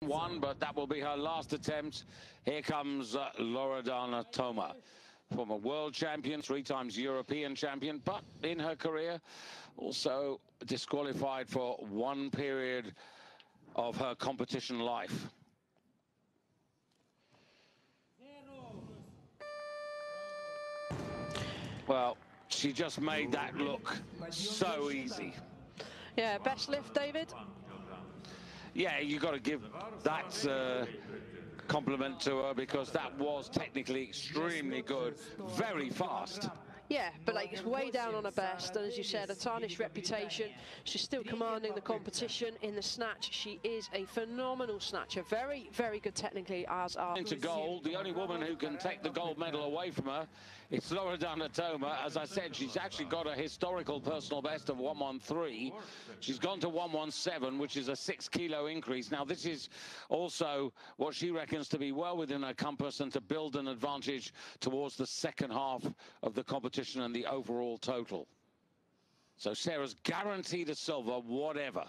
one, but that will be her last attempt. Here comes uh, Loredana Toma, former world champion, three times European champion, but in her career also disqualified for one period of her competition life. Well, she just made that look so easy. Yeah, best lift, David? Yeah, you've got to give that uh, compliment to her because that was technically extremely good, very fast. Yeah, but like it's way down on her best, and as you said, a tarnished reputation. She's still commanding the competition in the snatch. She is a phenomenal snatcher, very, very good technically as are. Into gold, the only woman who can take the gold medal away from her it's Loredana Toma. As I said, she's actually got a historical personal best of 113. She's gone to 117, which is a six kilo increase. Now, this is also what she reckons to be well within her compass and to build an advantage towards the second half of the competition and the overall total. So Sarah's guaranteed a silver, whatever.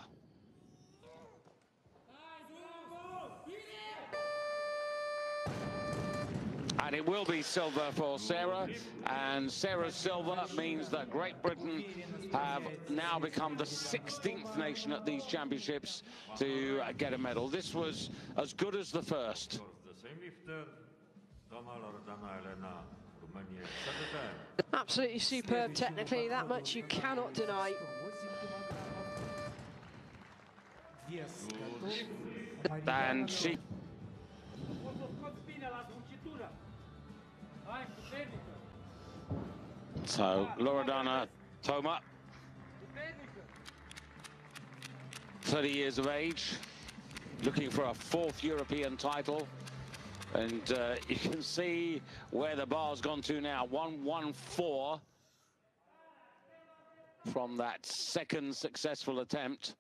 and it will be silver for Sarah. And Sarah's silver means that Great Britain have now become the 16th nation at these championships to get a medal. This was as good as the first. Absolutely superb technically, that much you cannot deny. And she So Loredana Toma, 30 years of age, looking for a fourth European title. And uh, you can see where the bar's gone to now, 114 from that second successful attempt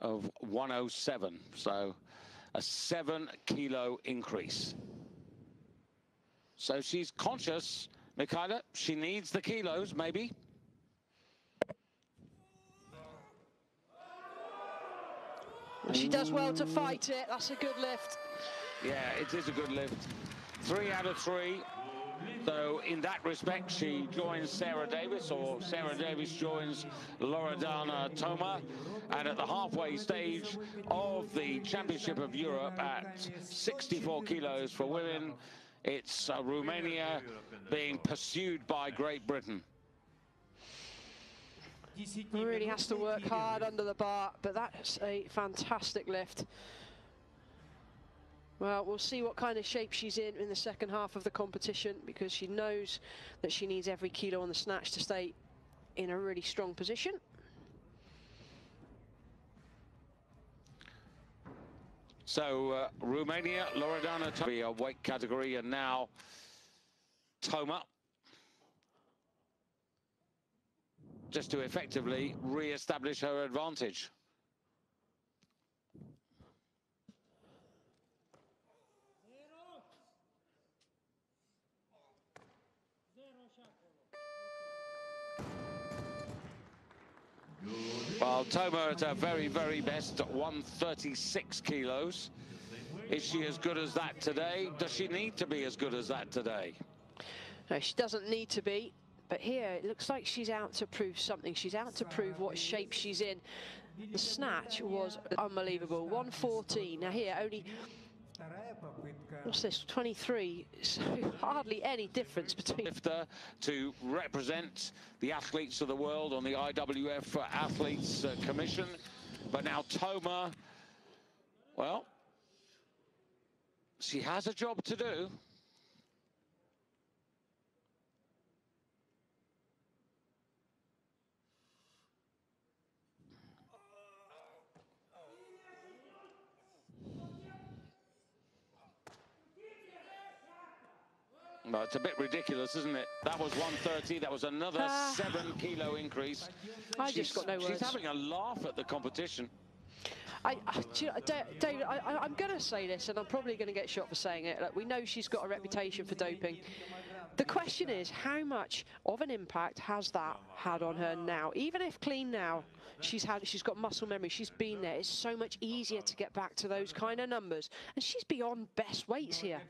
of 107. So a seven kilo increase. So she's conscious, Mikhaila. She needs the kilos, maybe. She does well to fight it. That's a good lift. Yeah, it is a good lift. Three out of three. So in that respect, she joins Sarah Davis, or Sarah Davis joins Loredana Toma. And at the halfway stage of the Championship of Europe at 64 kilos for women, it's uh, Romania being pursued by Great Britain. Really has to work hard under the bar, but that's a fantastic lift. Well, we'll see what kind of shape she's in in the second half of the competition because she knows that she needs every kilo on the snatch to stay in a really strong position. So uh, Romania, Loredana to be a weight category, and now Toma. Just to effectively re-establish her advantage. Well, Toma at her very, very best at 136 kilos. Is she as good as that today? Does she need to be as good as that today? No, she doesn't need to be. But here, it looks like she's out to prove something. She's out to prove what shape she's in. The snatch was unbelievable. 114. Now here, only what's this? 23 so hardly any difference between lifter to represent the athletes of the world on the IWF athletes uh, commission. But now Toma well she has a job to do Well, it's a bit ridiculous, isn't it? That was 130. That was another uh, seven kilo increase. I she's, just got no words. She's having a laugh at the competition. I, I, you know, David, I, I'm going to say this, and I'm probably going to get shot for saying it. Like, we know she's got a reputation for doping. The question is, how much of an impact has that had on her now? Even if clean now, she's had, she's got muscle memory. She's been there. It's so much easier to get back to those kind of numbers, and she's beyond best weights here.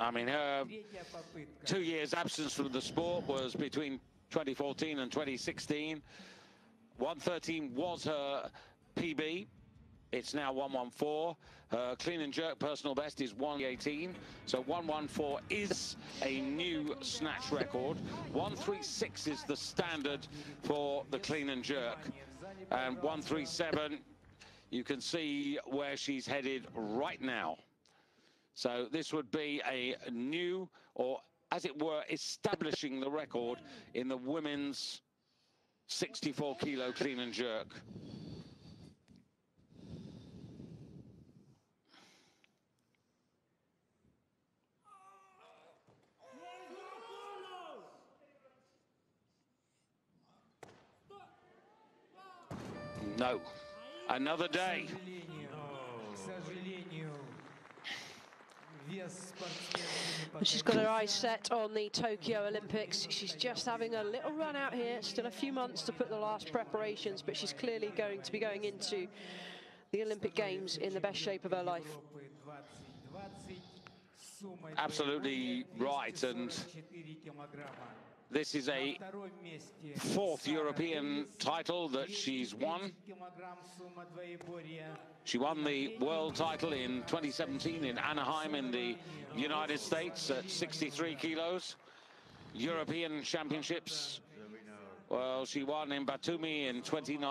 I mean, her two years absence from the sport was between 2014 and 2016. 113 was her PB. It's now 114. Her uh, clean and jerk personal best is 118. So 114 is a new snatch record. 136 is the standard for the clean and jerk. And 137, you can see where she's headed right now. So this would be a new, or as it were, establishing the record in the women's 64 kilo clean and jerk. No. Another day. She's got her eyes set on the Tokyo Olympics. She's just having a little run out here. Still a few months to put the last preparations, but she's clearly going to be going into the Olympic Games in the best shape of her life. Absolutely right. And this is a fourth European title that she's won. She won the world title in 2017 in Anaheim in the United States at 63 kilos. European Championships, well, she won in Batumi in 29.